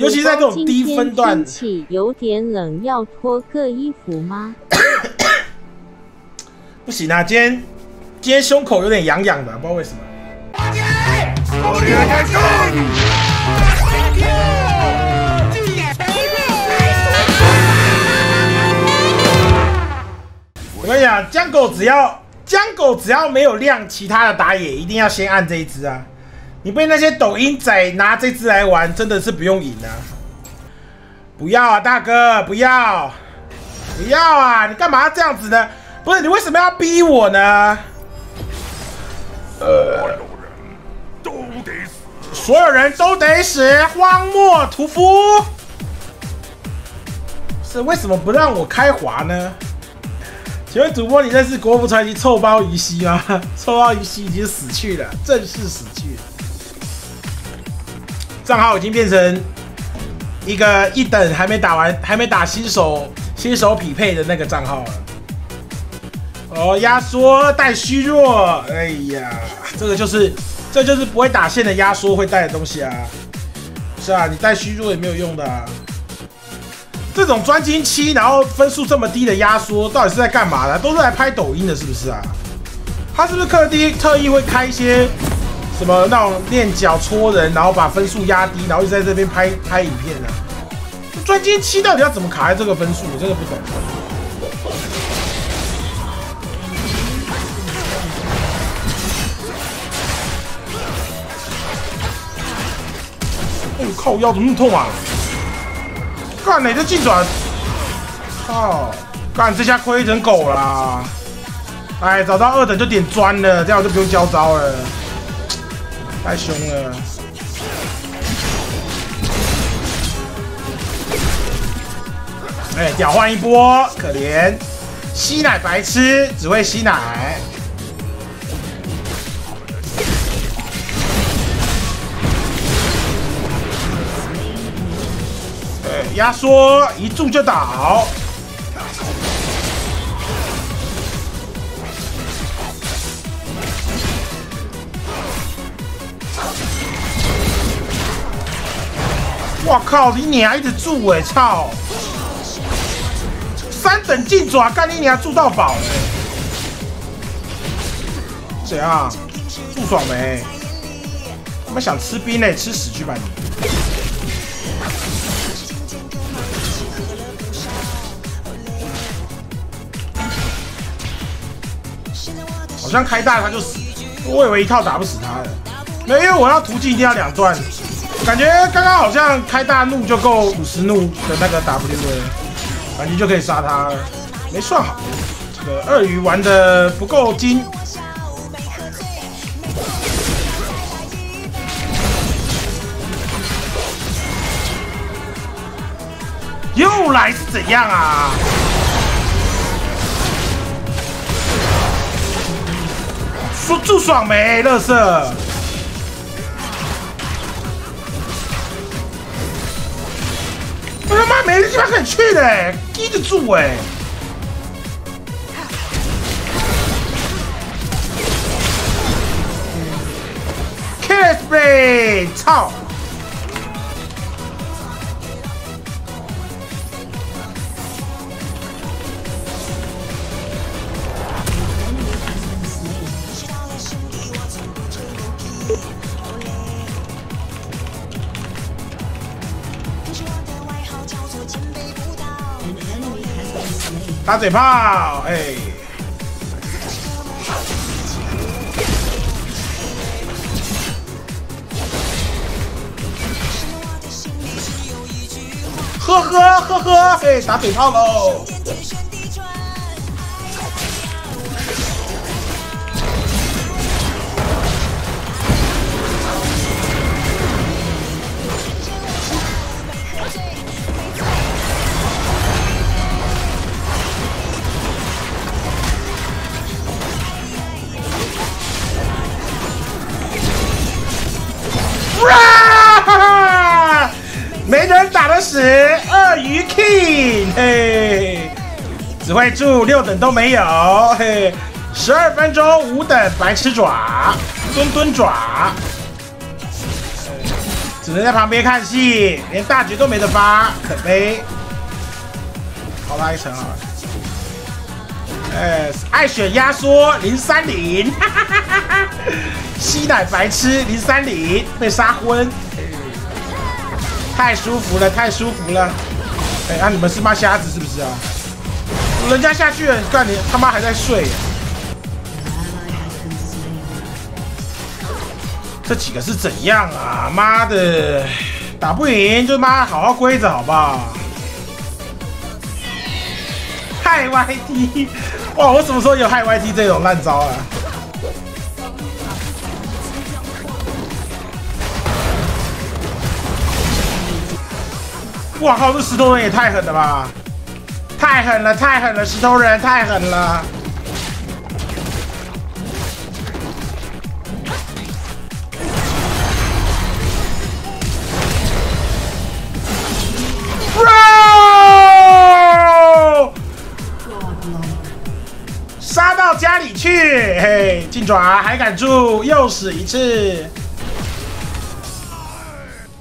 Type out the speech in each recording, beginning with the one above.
尤其在这种低分段天气有点冷，要脱个衣服吗？不行啊，今天今天胸口有点痒痒的，不知道为什么。我跟你讲，江狗只要江狗只要没有亮其他的打野，一定要先按这一只啊！你被那些抖音仔拿这只来玩，真的是不用赢啊！不要啊，大哥，不要，不要啊！你干嘛这样子呢？不是你为什么要逼我呢？呃，都得死！所有人都得死！荒漠屠夫是为什么不让我开滑呢？请问主播，你认识国服传奇臭包鱼西吗？臭包鱼西已经死去了，正式死去了。账号已经变成一个一等还没打完，还没打新手新手匹配的那个账号了。哦，压缩带虚弱，哎呀，这个就是这就是不会打线的压缩会带的东西啊。是啊，你带虚弱也没有用的啊。这种专精期，然后分数这么低的压缩，到底是在干嘛的？都是来拍抖音的，是不是啊？他是不是特地特意会开一些什么那种练脚搓人，然后把分数压低，然后就在这边拍拍影片呢？专精期到底要怎么卡在这个分数？我真的不懂。哦靠，腰怎么那么痛啊？干哪个进转？靠！干这下亏成狗啦！哎，找到二等就点砖了，这样我就不用交招了。太凶了！哎，调换一波，可怜，吸奶白痴，只会吸奶。压缩一中就倒，我靠！你娘一直住哎，操！三等进爪，干你娘住到饱了！怎样？不爽没？他妈想吃冰嘞，吃屎去吧你！好像开大他就死，我以为一套打不死他的，没有，我要途径一定要两段，感觉刚刚好像开大怒就够五十怒的那个 W 了，感觉就可以杀他了，没算好，这个鳄鱼玩的不够精，又来是怎样啊？住住爽没？乐色！我他妈没地方可以去的，抵得住哎！Kiss me！操！打嘴炮，哎！呵呵呵呵，嘿，打嘴炮喽！只会住六等都没有，嘿，十二分钟五等白痴爪，蹲蹲爪，只能在旁边看戏，连大局都没得发，可悲。好拉一层啊！哎，爱选压缩零三零，吸奶白痴零三零被杀昏，太舒服了，太舒服了。哎，啊，你们是骂瞎子是不是啊？人家下去了，干你他妈还在睡。这几个是怎样啊？妈的，打不赢就妈好好规着好不好？害 YT，哇！我什么时候有害 YT 这种烂招啊？哇靠！这石头人也太狠了吧！太狠了，太狠了！石头人太狠了！杀到家里去！嘿，金爪还敢住，又死一次！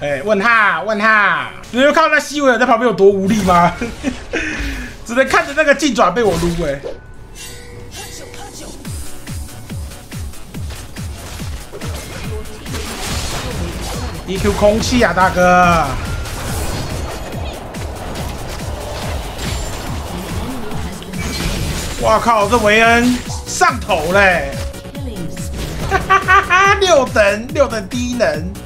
哎，问他，问他，你有看到那西维尔在旁边有多无力吗？只能看着那个劲爪被我撸哎！EQ 空气啊，大哥！我靠，这维恩上头嘞！哈哈哈哈六等六等低能。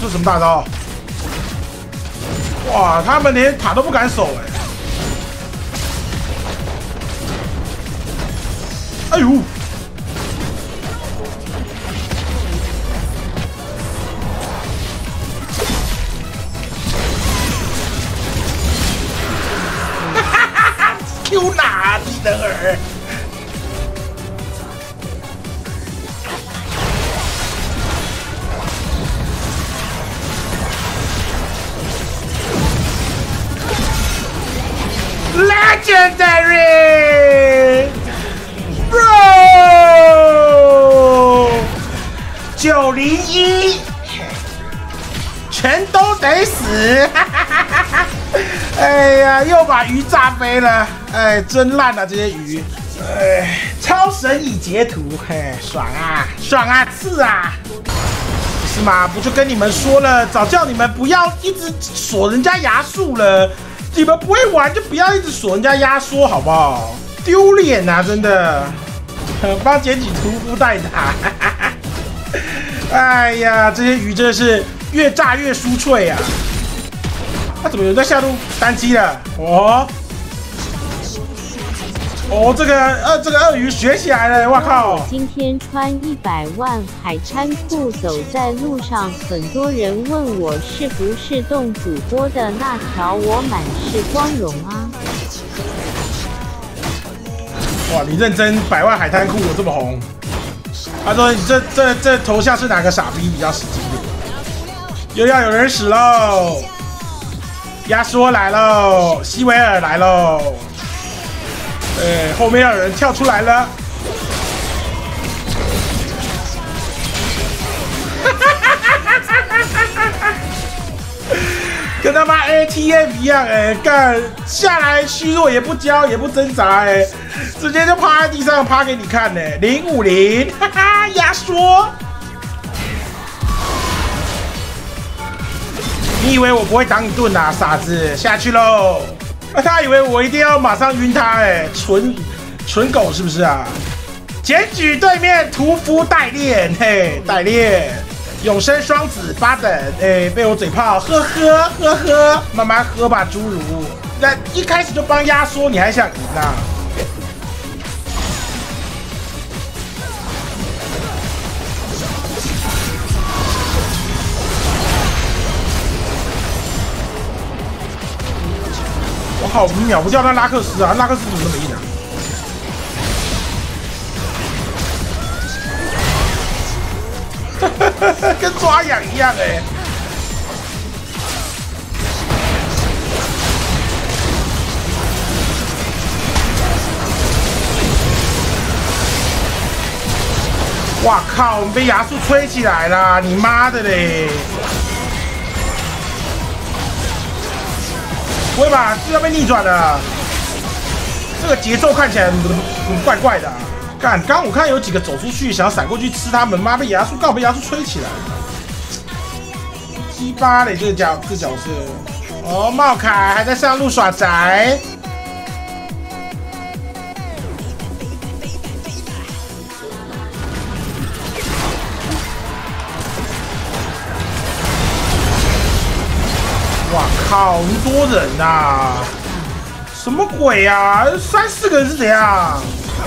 这什么大招？哇，他们连塔都不敢守哎！哎呦！Legendary Bro 九零一，全都得死！哎呀，又把鱼炸飞了！哎，真烂啊，这些鱼！哎，超神已截图，嘿，爽啊，爽啊，刺啊！是吗？不就跟你们说了，早叫你们不要一直锁人家牙树了。你们不会玩就不要一直锁人家压缩，好不好？丢脸呐，真的！帮捡起屠夫带打。哎呀，这些鱼真的是越炸越酥脆啊！他怎么有人在下路单机了？哦。哦，这个鳄这个鳄鱼学起来了，我靠！今天穿一百万海滩裤走在路上，很多人问我是不是动主播的那条，我满是光荣啊！哇，你认真，百万海滩裤有这么红？他说你这这这头像是哪个傻逼比较实际？又要有人死喽！压缩来喽，希维尔来喽！哎，后面有人跳出来了！跟他妈 ATM 一样哎，干下来虚弱也不交也不挣扎哎，直接就趴在地上趴给你看呢，零五零，哈哈，压缩！你以为我不会挡你盾啊，傻子，下去喽！他以为我一定要马上晕他哎，纯纯狗是不是啊？检举对面屠夫代练，嘿，代练永生双子八等，哎，被我嘴炮，呵呵呵呵，慢慢喝吧，侏儒。那一开始就帮压缩，你还想赢啊？我们秒不掉那拉克斯啊，拉克斯怎么那么硬啊？跟抓痒一样。哎，哇靠，我们被牙树吹起来了，你妈的嘞。不会吧？是要被逆转了？这个节奏看起来怪怪的。干，刚我看有几个走出去，想要闪过去吃他们，妈被牙叔告被牙叔吹起来。鸡巴嘞，这个角这角色。哦，茂凯还在上路耍宅。好！多人呐！什么鬼呀？三四个人是怎样？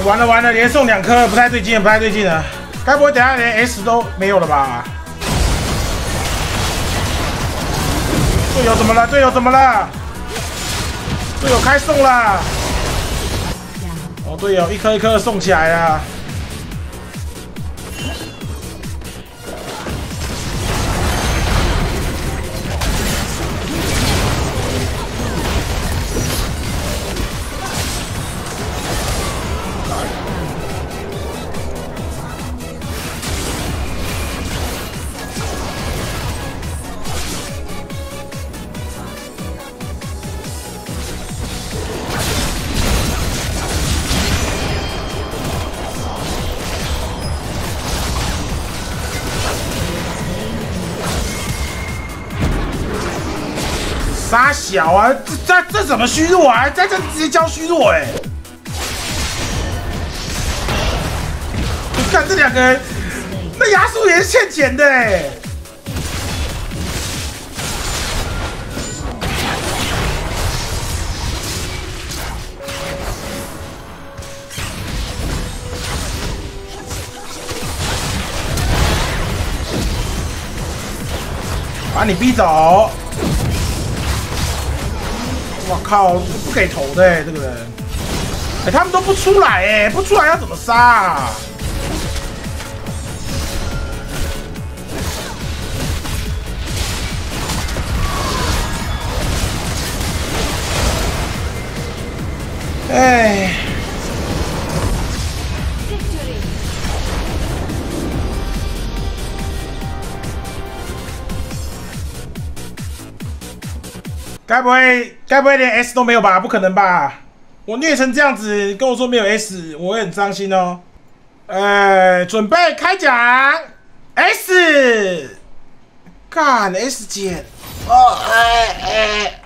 完了完了，连送两颗，不太对劲，不太对劲了。该不会等下连 S 都没有了吧？队友怎么了？队友怎么了？队友开送了！哦，队友一颗一颗送起来了。傻小啊！这这这怎么虚弱啊？在这直接交虚弱哎！你看这两个人，那牙叔也是欠钱的哎！把你逼走！我靠，不给头的这个人，哎，他们都不出来哎，不出来要怎么杀？啊？哎，该不会？该不会连 S 都没有吧？不可能吧！我虐成这样子，跟我说没有 S，我会很伤心哦。呃，准备开奖，S，干 S 姐，哦哎哎